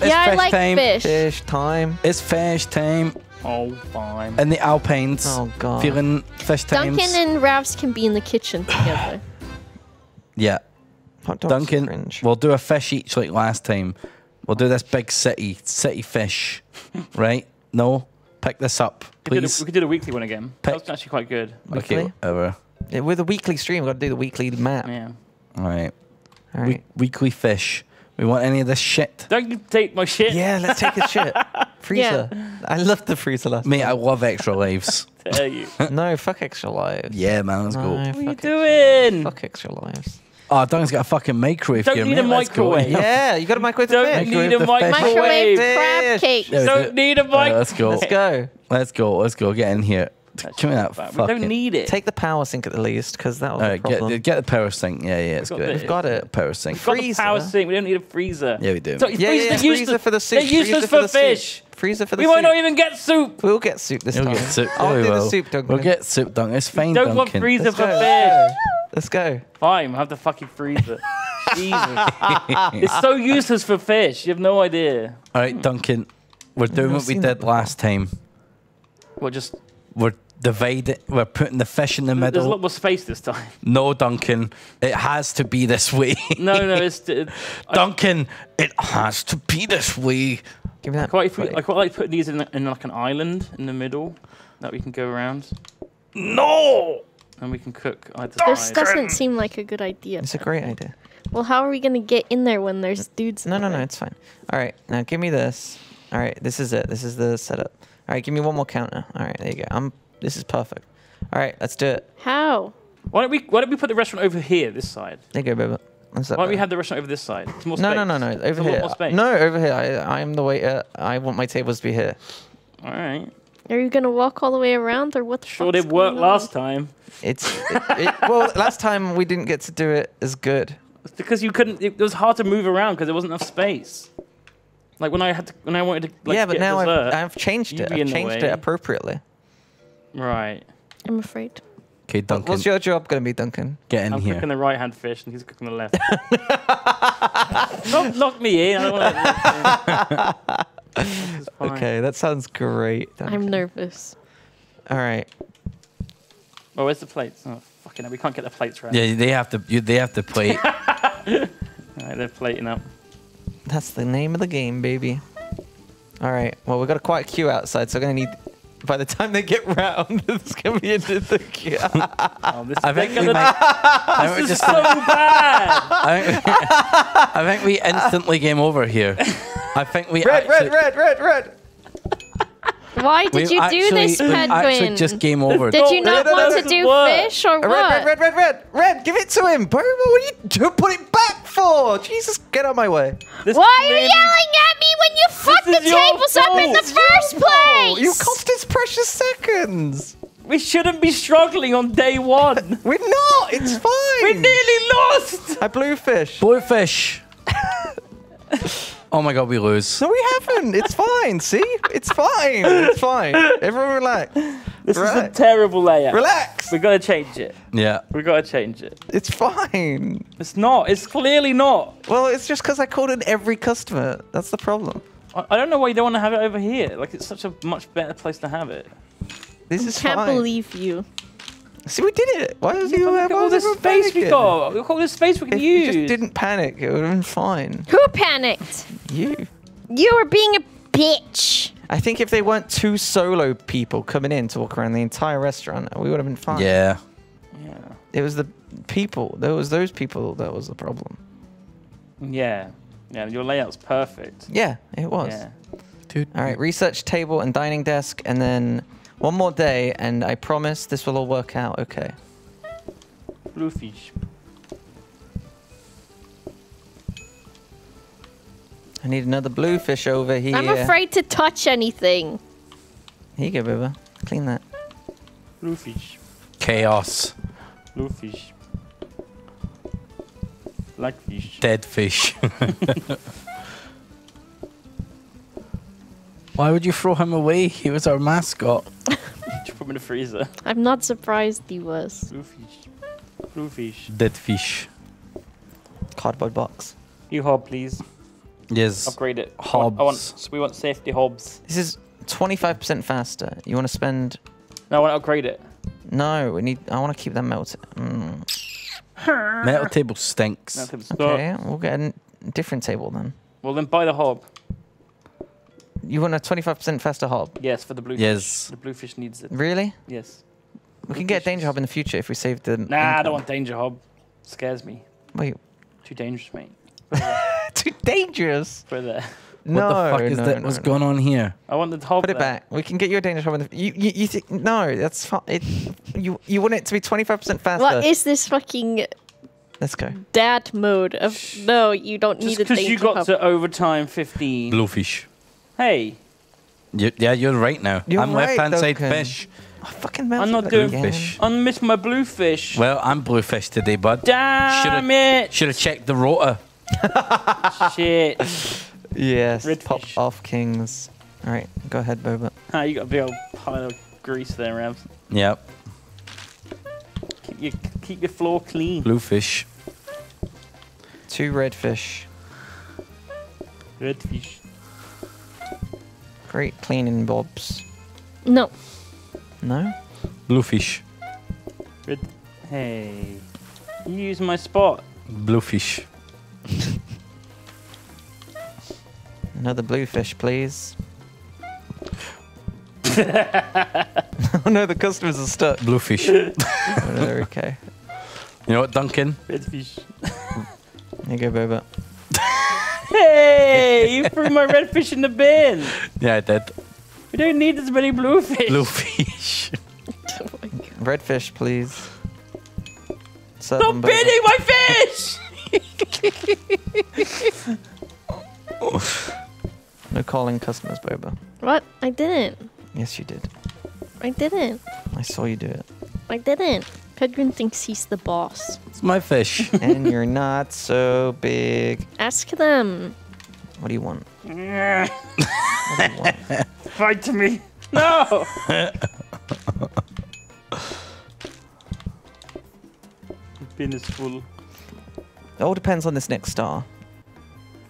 It's yeah, I fish like time. fish. Fish time. It's fish time Oh, fine. in the Alpines. Oh god. Feeling fish times. Duncan and Ravs can be in the kitchen together. yeah. Hot dogs Duncan, we'll do a fish each like last time. We'll do this big city, city fish, right? No, pick this up, we, could do please. the, we could do the weekly one again. Pick- That was actually quite good. Okay, Weekly? whatever. Yeah, with a weekly stream, we've got to do the weekly map. Yeah. All right. All We- weekly fish. We want any of this shit? Don't you take my shit. Yeah, let's take a shit. Freezer. I loved the freezer last Mate, I love extra lives. Dare you. No, fuck extra lives. yeah, man, let's no, go. What are you fuck, doing? fuck extra lives. Oh, Duncan's got a fucking microwave Don't here, need mate. a Let's go. microwave. Yeah, you got a microwave the Don't fish. need Microwave a the fish. microwave. Microwave Fish. crab cake. Don't need a Right, mic. let's go. Let's go. Let's go. Let's go. Get in here. That's Give me that. We fucking. don't need it. Take the power sink at the least, because that was All the right, problem. get, get the power sink. Yeah, yeah, it's got good. We've got it. Power sink. We've got the power sink. We don't need a freezer. Yeah, we do. So, yeah, freezer, yeah, they're freezer for the soup. They're useless freezer for the fish. Soup. Freezer for the We soup. might not even get soup. We'll get soup this We'll time. get soup. I'll Yeah, we do the will. soup, Duncan. We'll get soup, Duncan. It's fine, Don't want Duncan. freezer Let's for go. fish. Let's go. Fine, we'll have the fucking freezer. Jesus. it's so useless for fish. You have no idea. All right, Duncan. We're doing what we did last time. Well, just We're dividing. We're putting the fish in the middle. there's a lot more space this time. No, Duncan. It has to be this way. No, no, it's it, I Duncan, it has to be this way. Give me that. quite. If we. I quite like putting these in, in like an island in the middle that we can go around No. and we can cook either This side. doesn't seem like a good idea. It's a great idea. Well, how are we gonna get in there when there's dudes? in No, no, there? no, it's fine. All right, now give me this. All right, this is it. This is the setup. All right, give me one more counter. All right, there you go. I'm. This is perfect. All right, let's do it. How? Why don't we? Why don't we put the restaurant over here, this side? There you go, baby. Why don't we have the restaurant over this side? It's more No, space. no, no, no. It's Over a here. more space. No, over here. I, I am the waiter. I want my tables to be here. All right. Are you gonna walk all the way around, or what? The Sure, fuck's did work last time. It's it, it, well. Last time we didn't get to do it as good. It's because you couldn't. It was hard to move around because there wasn't enough space. Like when I had to, when I wanted to. Like, yeah, but get now I've, I've changed it. I've changed it appropriately. Right. I'm afraid. Okay, Duncan, What's your job going to be, Duncan? get in I'm here. cooking the right hand fish and he's cooking the left. Don't lock me in. I don't want to. This is fine. Okay, that sounds great. Duncan. I'm nervous. All right. Oh, where's the plates? Oh, fucking hell, we can't get the plates right. Yeah, they have to. You, they have to plate. All right, they're plating up. That's the name of the game, baby. All right. Well, we've got a quiet queue outside, so we're going to need. By the time they get round, it's going to be into the queue. Oh, this, I think we gonna- might. I this is just, so bad. I, think, I think we instantly game over here. I think we red, actually, red, red, red, red. Why did we've you actually, do this, we've actually Penguin? just game over. Did you not no, no, want no, to do what? fish or Uh, what? Red, red, red, red, red, red. Give it to him, bro. What are you do? Put it back for? Jesus, get out of my way. This Why are you clearly- yelling at me when you fucked the is your tables up in the first place? you cost us precious seconds. We shouldn't be struggling on day one. We're not. It's fine. we nearly lost. I blew fish. Bluefish. oh my god, we lose. No, we haven't. It's fine. See, it's fine. It's fine. Everyone relax. This is a terrible layout. Relax. We gotta change it. Yeah. We gotta change it. It's fine. It's not. It's clearly not. Well, it's just because I called in every customer. That's the problem. I, I don't know why you don't want to have it over here. Like it's such a much better place to have it. This is Can't fine. believe you. See, we did it. Why was you? have all this everyone space we got. Look at all this space we can If you just didn't panic, it would have been fine. Who panicked? You. You were being a bitch. I think if they weren't two solo people coming in to walk around the entire restaurant, we would have been fine. Yeah. Yeah. It was the people. There was those people that was the problem. Yeah. Yeah. Your layout's perfect. Yeah, it was. Yeah. Dude. All right, research table and dining desk, and then one more day, and I promise this will all work out okay. Bluefish. I need another bluefish over here. I'm afraid to touch anything. Here you go, Bubba. Clean that. Bluefish. Chaos. Bluefish. Blackfish. Dead fish. Why would you throw him away? He was our mascot. Just put him in the freezer. I'm not surprised he was. Bluefish. Bluefish. Dead fish. Cardboard box. You hop, please. Yes. Upgrade it. I want, I want, Hobs. we want safety hobs. This is 25% faster. You want to spend? No, I want to upgrade it. No, we need. I want to keep that melted. Mm. Metal table stinks. No, people stop. Okay, we'll get a different table then. Well, then buy the hob. You want a 25% faster hob? Yes, for the bluefish. Yes. The bluefish needs it. Really? Yes. We can get a danger hob in the future if we save the. Nah, I don't want danger hob. Scares me. Wait, Too dangerous, mate. Too dangerous. For the. there. What no, the fuck is no, that? no, What's no. going on here? I want the hob Put it there. back. We can get you a danger hob in the. You you, you think no? That's fine. It, you you want it to be 25% faster. What is this fucking Let's go. dad mode of no, you don't Just need a because you got hub. to overtime 15. Bluefish. Hey, You, yeah, you're right now. You're I'm right, left hand side fish. I fucking melted not that doing fish. Bluefish. I missed my bluefish. Well, I'm bluefish today, bud. Damn should've, it! Should have checked the rota. Shit. Yes. Red pop off kings. All right, go ahead, Boba. Ah, you got a big old pile of grease there, Ravs. Yep. Keep your, keep your floor clean. Bluefish. Two redfish. Redfish. Great cleaning bobs. No. No. Bluefish. Red. Hey. You use my spot. Bluefish. Another bluefish, please. oh no, the customers are stuck. Bluefish. Oh, there, okay. You know what, Duncan? Red fish. Here you go, Boba. Hey! You threw my red fish in the bin. Yeah, I did. We don't need as many bluefish. Bluefish. Red fish, please. Serve Stop them, Boba. bidding my fish! No calling customers, Boba. What? I didn't. Yes, you did. I didn't. I saw you do it. I didn't. Pedguin thinks he's the boss. It's my fish. and you're not so big. Ask them. What do you want? Do you want? Fight to me. No! the bin is full. it all depends on this next star.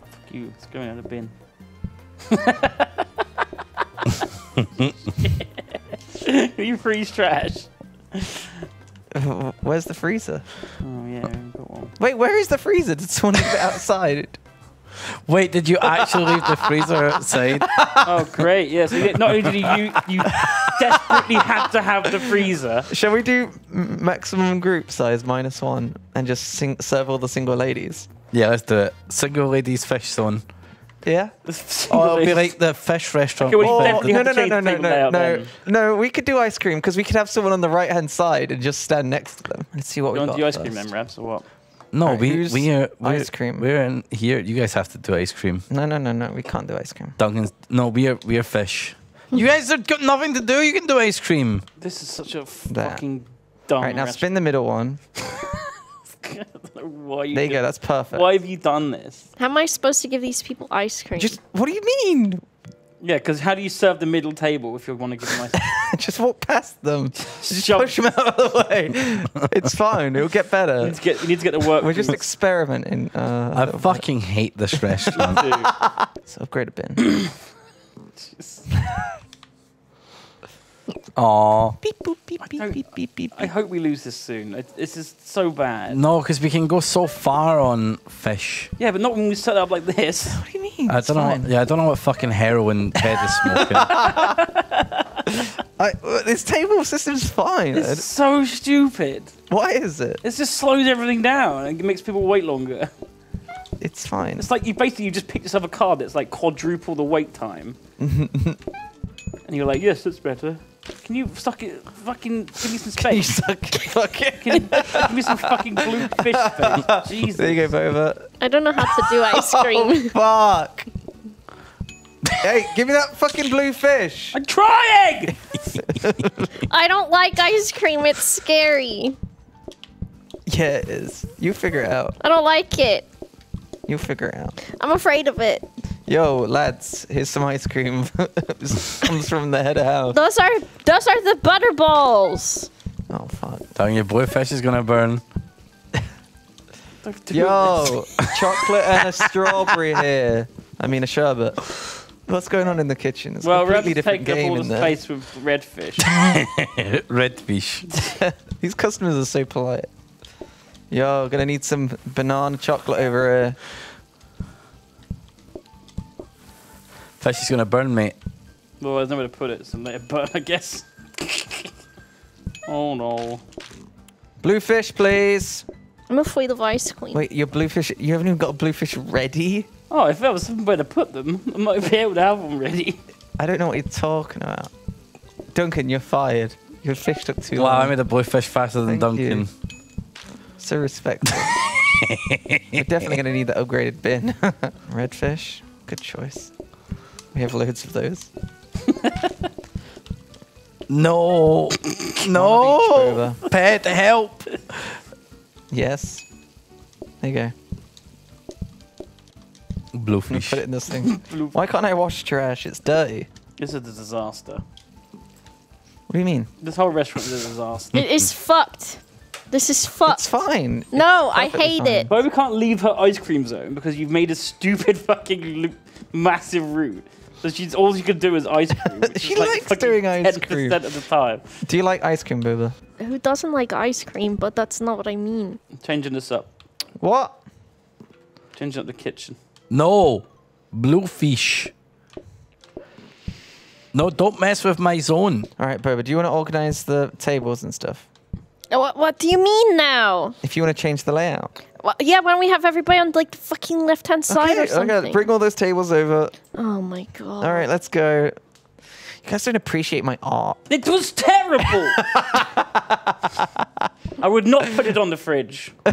Fuck you. It's going out of the bin. you freeze trash. Where's the freezer? Oh yeah, got one. Wait, where is the freezer? Did someone leave it outside? Wait, did you actually leave the freezer outside? Oh great, yeah. So you- not only did you you desperately had to have the freezer. Shall we do maximum group size minus one and just sing- serve all the single ladies? Yeah, let's do it. Single ladies fish zone. Yeah. Oh, it'll be like the fish restaurant. Okay, well, you definitely no, have no, to no, change no, the no, table no, layout no, then. no. We could do ice cream because we could have someone on the right hand side and just stand next to them. Let's see what You we want got. to do ice cream first. then, Ravs, or what? no, Alright, we who's we are we're, ice cream? We're in here. You guys have to do ice cream. No, no, no, no. We can't do ice cream. Duncan's no, we are we are fish. You guys have got nothing to do. You can do ice cream. This is such a fucking dumb. All right, now restaurant. spin the middle one. Why you There you do- go. That's perfect. Why have you done this? How am I supposed to give these people ice cream? Just what do you mean? Yeah, because how do you serve the middle table if you want to give them ice cream? just walk past them. Just Shove- push them out of the way. it's fine. It'll get You better. need to get, you need to get to work. We're just experimenting. Uh, a I little bit. fucking hate this restaurant. Dude. Let's upgrade a bin. Aw. beep boop beep beep don't- beep beep beep. I hope we lose this soon. It, this is so bad. No, because we can go so far on fish. Yeah, but not when we set up like this. What do you mean? I It's don't know. fine. Yeah, I don't know what fucking heroin Ted is smoking. I, uh, this table system's fine. It's so stupid. Why is it? It just slows everything down and it makes people wait longer. It's fine. It's like you basically you just pick yourself a card that's like quadruple the wait time. and you're like, yes, that's better. Can you suck it? Fucking give me some Can you space. suck? Fuck it. Can you give me some fucking blue fish space? Jesus. There you go, Boba. I don't know how to do ice oh, cream. Fuck. hey, give me that fucking blue fish. I'm trying. I don't like ice cream. It's scary. Yeah, it is. You figure it out. I don't like it. You figure it out. I'm afraid of it. Yo, lads, here's some ice cream. This comes from the head of house. Those are those are the butter balls. Oh fuck. Telling you, blue fish is gonna burn. Don't do this. Yo, chocolate and a strawberry here. I mean a sherbet. What's going on in the kitchen? It's well, a we're completely to different take up game all in the there. space with redfish. Redfish. These customers are so polite. Yo, gonna need some banana chocolate over here. Fish is gonna burn, me. well, there's nowhere to put it, so let it burn, I guess. oh no. Bluefish, please. I'm afraid of ice cream. Wait, your bluefish. You haven't even got a bluefish ready. Oh, if there was somewhere to put them, I might be able to have them ready. I don't know what you're talking about. Duncan, you're fired. Your fish took too Wow, I made a bluefish faster than Thank you. Duncan. So respectful. We're definitely gonna need the upgraded bin. Redfish, good choice. We have loads of those. No, One of each, no, Boba. pet, help! Yes. There you go. Bluefish. put it in this thing. Blue- Why can't I wash trash? It's dirty. This is a disaster. What do you mean? This whole restaurant is a disaster. It is fucked. This is fucked. It's fine. No, I hate fine. it. But we can't leave her ice cream zone because you've made a stupid fucking lo- massive root. So she's all she could do is ice cream. which She like likes doing ice 10% cream. of the time. Do you like ice cream, Boba? Who doesn't like ice cream? But that's not what I mean. Changing this up. What? Changing up the kitchen. No, bluefish. No, don't mess with my zone. All right, Boba. Do you want to organize the tables and stuff? What, what do you mean now? If you want to change the layout. Wha- yeah, why don't we have everybody on like the fucking left hand side or something? okay. Bring all those tables over. oh my god. All right, let's go. You guys don't appreciate my art. It was terrible! I would not put it on the fridge.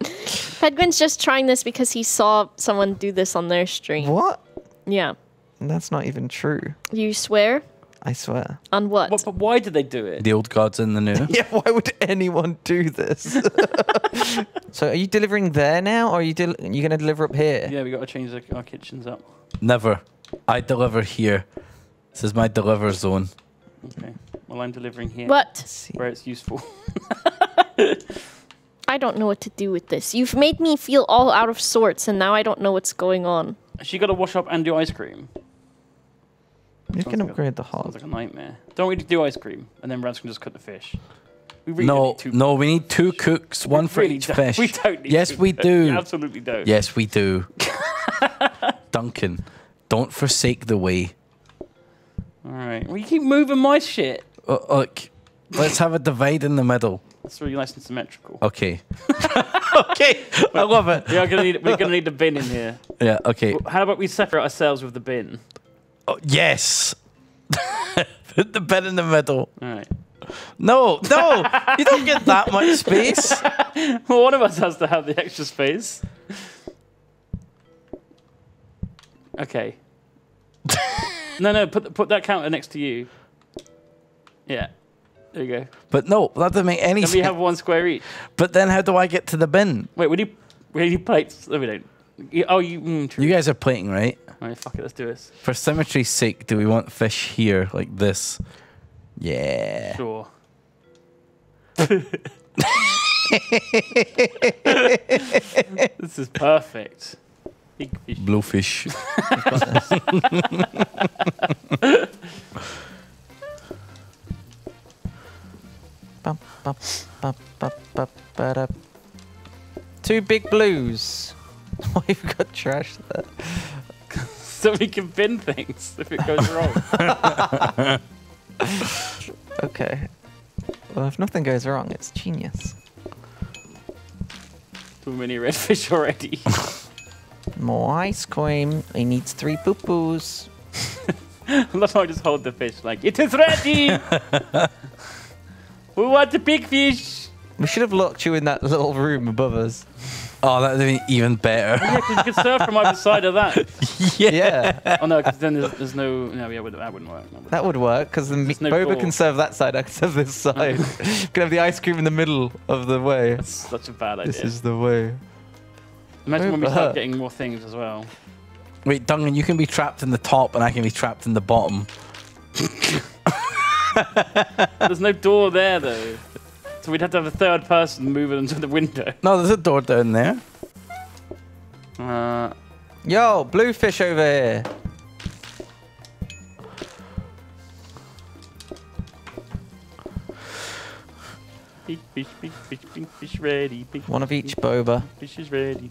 Pedguin's just trying this because he saw someone do this on their stream. What? Yeah. That's not even true. You swear? I swear. On what? What, but why did they do it? The old gods in the new. Yeah, why would anyone do this? so, are you delivering there now, or are you del- you gonna deliver up here? Yeah, we got to change the, our kitchens up. Never. I deliver here. This is my deliver zone. Okay. Well, I'm delivering here. What? Where it's useful. I don't know what to do with this. You've made me feel all out of sorts, and now I don't know what's going on. she got to wash up and do ice cream. You can Sounds like a- upgrade the Sounds hob. like a nightmare. Don't we do ice cream and then Rance can just cook the fish? We really No, two no, we need two cooks, one for really each don't- fish. We don't need yes, two we do. We absolutely don't. Yes, we do. Duncan, don't forsake the way. All right. Well, you keep moving my shit. Uh, look, let's have a divide in the middle. That's really nice and symmetrical. Okay. okay, I love it. We are gonna need. We're gonna need the bin in here. Yeah. Okay. Well, How about we separate ourselves with the bin? Oh, yes. Put the bed in the middle. All right. No, no, you don't get that much space. Well, one of us has to have the extra space. Okay. no, no. Put put that counter next to you. Yeah. There you go. But no, that doesn't make any Then we have one square each. But then how do I get to the bin? Wait, would you? You plates? No, we don't. You, oh, you. Mm, true. You guys are playing, right? All right, fuck it. Let's do this. For symmetry's sake, do we want fish here like this? Yeah. Sure. this is perfect. Big fish. Ba-da. Two big blues. Why you got trash there? so we can bin things if it goes wrong. Okay. Well, if nothing goes wrong, it's genius. Too many redfish already. More ice cream. It needs three poo poos. I love how I just hold the fish like it is ready. we want the big fish. We should have locked you in that little room above us. Oh, that would be even better. yeah, because you could serve from either side of that. Yeah, yeah. Oh no, because then there's, there's no. No, yeah, that wouldn't work. That wouldn't that would work because the There's no Boba door. can serve that side. I can serve this side. can have the ice cream in the middle of the way. That's such a bad idea. This is the way. Imagine when we start getting more things as well. Wait, Duncan, you can be trapped in the top and I can be trapped in the bottom. There's no door there though. So we'd have to have a third person moving into the window. No, there's a door down there. Uh, Yo, bluefish over here. Fish, fish, fish, fish, fish, fish ready. Fish, One of each boba. Fish is ready.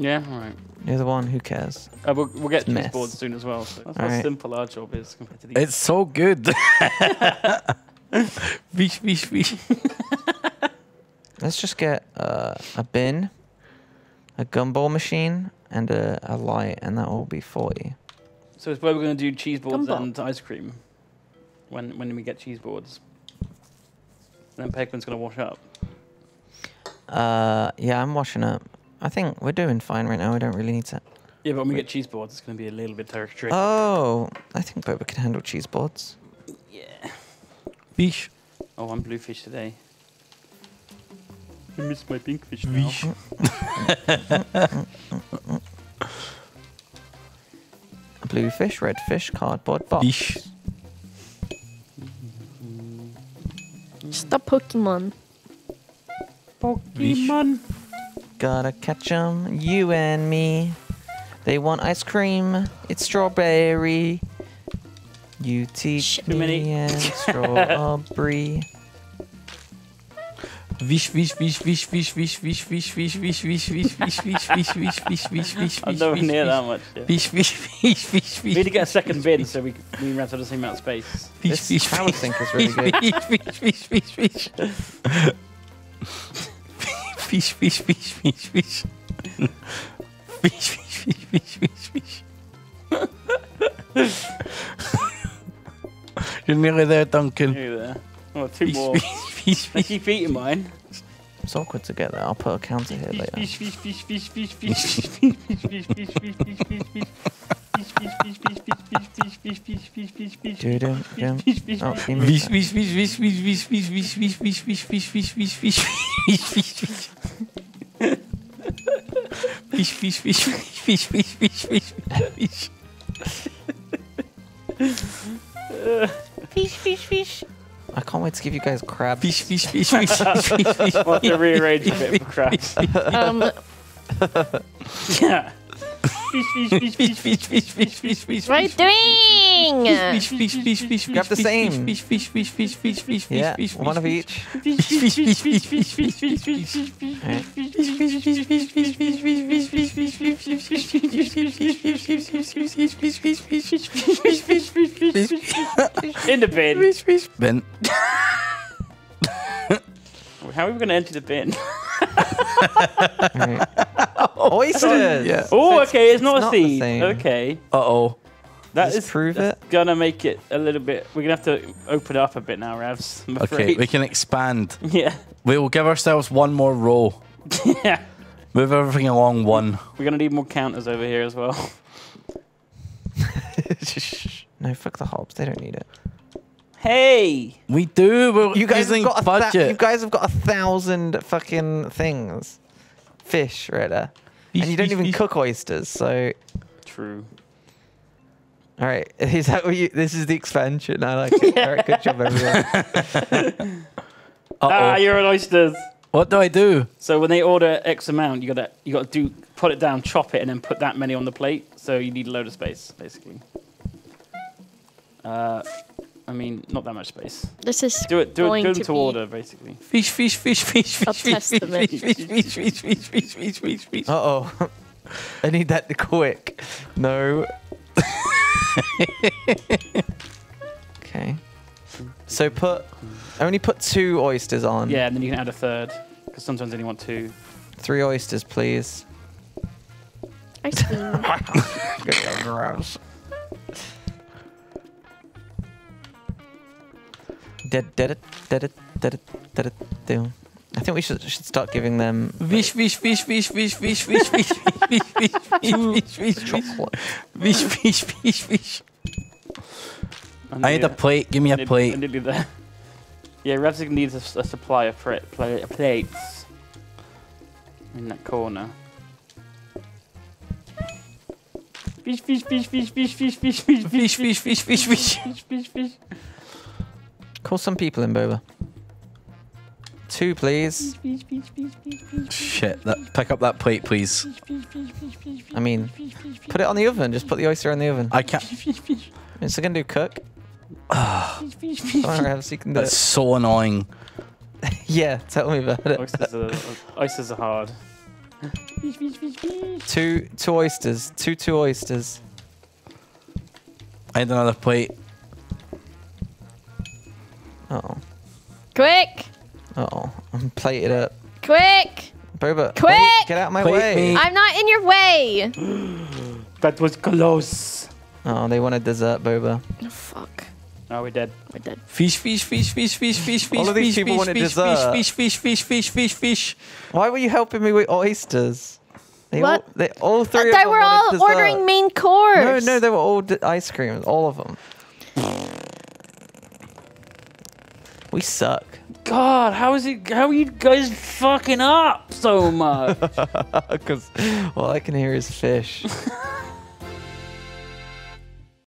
Yeah, all right. the one. Who cares? Uh, we'll, we'll get It's cheese boards soon as well. So that's All how right. simple our job is compared to these. It's so good. Fish, fish, fish. Let's just get uh, a bin, a gumball machine, and a, a light, and that will be forty. So it's where we're going to do cheese boards Gumball. and ice cream when when we get cheese boards. And then Pegman's going to wash up. Uh, yeah, I'm washing up. I think we're doing fine right now. We don't really need to. Yeah, but when we get cheese boards, it's going to be a little bit tricky. Oh, I think Boba can handle cheese boards. yeah. Fish. Oh, I'm bluefish today. I miss my pink fish now. Fish. Blue fish, red fish, cardboard box. Fish. Stop a Pokemon. Pokemon. Gotta catch 'em, you and me. They want ice cream. It's strawberry. You teach Shit. Too many. me and strawberry. Fish, fish, fish, fish, fish, fish, fish, fish, fish, fish, fish, fish, fish, fish, fish, fish, fish, fish, fish, I'm fish, nowhere fish, near fish, that much. Yeah. Fish, fish, fish, fish, We need to fish, get a second bin so we we have to have the same amount of space. fish, This fish, power fish, sink is really good. fish, fish, fish, fish, fish. Fish, fish, fish, fish, fish. Fish, fish, fish, fish, fish, fish. You're nearly there, Duncan. Nearly there. Oh, two Fish, more. fish, fish, I fish. keep eating mine. It's awkward to get there. I'll put a counter here later. Fish, fish, fish, fish, fish, fish, fish, fish, fish, fish, fish, fish, fish, fish, fish. Fish, fish, fish, fish, fish, fish, fish, fish, fish, fish, fish, Do do do. fish, fish, Oh, fish. he Fish, moved fish, fish, fish, fish, fish, fish, fish, fish, fish, fish, fish, fish, fish, fish, fish. Fish, fish, fish, fish, fish, fish, fish, fish, Fish, fish, fish. That. I can't wait to give you guys crab. fish, fish, fish, fish, fish, fish, fish. We'll have to rearrange a bit for crap. Um, Yeah. Fish, fish, fish, Fish, fish, fish, fish, fish, fish, fish, what are you doing? fish, fish, fish, fish, Grab the fish, same. Fish, fish, fish, fish, fish, fish, fish, Yeah, fish, one of fish, each. fish, fish, fish, fish, fish, fish, fish, fish, fish, fish, Alright. fish, fish, fish, fish, fish, fish, fish, fish, fish, fish, fish, fish, fish, fish, fish, fish, fish, fish, In the bin. fish, fish. Ben, How are we going to enter the bin? Alright. Oysters. Yeah. Oh, okay, it's not it's a not the seed. Okay. uh-oh. That Just is prove it. gonna make it a little bit. We're gonna have to open it up a bit now, Ravs. I'm Okay, afraid. we can expand. Yeah. We will give ourselves one more row. yeah. Move everything along one. We're gonna need more counters over here as well. no, fuck the hobs. They don't need it. Hey! We do. We're You guys have got a budget. Th- you guys have got a thousand fucking things. Fish right there. And you don't fish, even fish. cook oysters, so True. all right. Is that what you? This is the expansion. I like it. All right, good job, everyone. Uh-oh. Ah, you're an oysters. what do I do? So when they order X amount, you gotta you gotta do put it down, chop it, and then put that many on the plate. So you need a load of space, basically. Uh, I mean, not that much space. This is Do it. Do it. Do to them to be order, basically. Fish, fish, fish, fish, fish, fish, fish, fish, fish, fish, fish, fish, fish, fish, fish, fish. Uh oh. I need that quick. No. okay. So put only put two oysters on. Yeah, and then you can add a third because sometimes they only want two. Three oysters, please. Ice cream. Good job, gross. Did did it did it did it did it do? I think we should should start giving them Fish, fish, fish, fish, fish, fish, fish, fish, fish, fish, fish, fish, fish, fish, chocolate. fish, fish, fish, fish. I need a plate. Give me a Nib- plate. nibby there. Yeah, Revzig needs a, s- a supply of pla- pla- plates in that corner. Fish, fish, fish, fish, fish, fish, fish, fish, fish, Fish, fish, fish, fish, fish. fish, fish, fish. Call some people in, Boba. Two, please. Fish, fish, fish, fish, fish, Shit. That, pick up that plate, please. fish, fish, fish, fish, fish, I mean, fish, fish, fish, put it on the oven. Just put the oyster in the oven. I can't. fish, fish, fish, Is it gonna do cook? fish, fish, fish. Come on, Ravs, you can do That's it. so annoying. Yeah, tell me about it. Oysters are, oysters are hard. Fish, fish, fish, fish. Two, two oysters. Two, two oysters. I need another plate. Oh, Quick! oh, I'm plated up. Quick! Boba, Quick! wait, get out of my Plate way. me. I'm not in your way! That was close. Oh, they want a dessert, Boba. Oh, fuck. Oh, we're dead. We're dead. Fish, fish, fish, fish, fish, fish, fish, All of these fish, people fish, wanted fish, dessert. fish, fish, fish, fish, fish, fish, fish. Why were you helping me with oysters? They What? all, they, all three of they them were all dessert. ordering main course. No, no, they were all d- ice cream. All of them. We suck. God, how is it? How are you guys fucking up so much? Because all I can hear is fish.